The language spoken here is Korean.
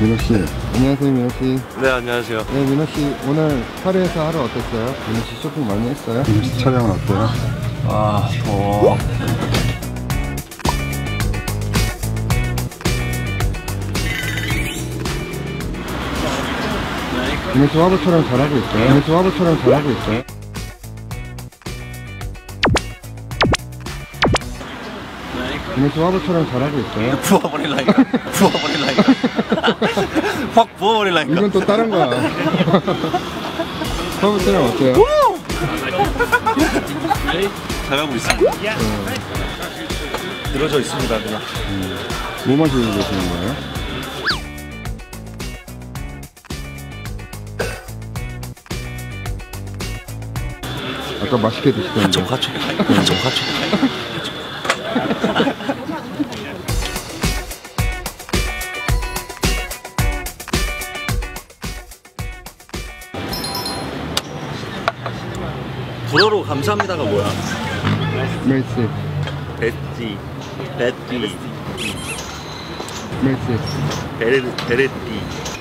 민호 씨, 안녕하세요 민호 씨. 네 안녕하세요 네 민호 씨 오늘 파리에서 하루 어땠어요? 민호 씨 쇼핑 많이 했어요? 민호 씨 촬영은 어때요? 아 더워 씨 화보처럼 잘하고? 민호 씨 화보처럼 잘하고? 민호 씨 화보처럼 잘하고 있어요? 부어버릴라니까 부어버릴라니까 확 부어버릴라니까 이건 또 다른 거야. 화보처럼 어때요? 잘하고 있습니다 늘어져 있습니다 그냥 뭐 마시고 계시는 거예요? 아까 맛있게 드시던데. 좀 가져 좀 가져 불어로 감사합니다가 뭐야? 메이스, 베티 베티 메이스. 베레 베레티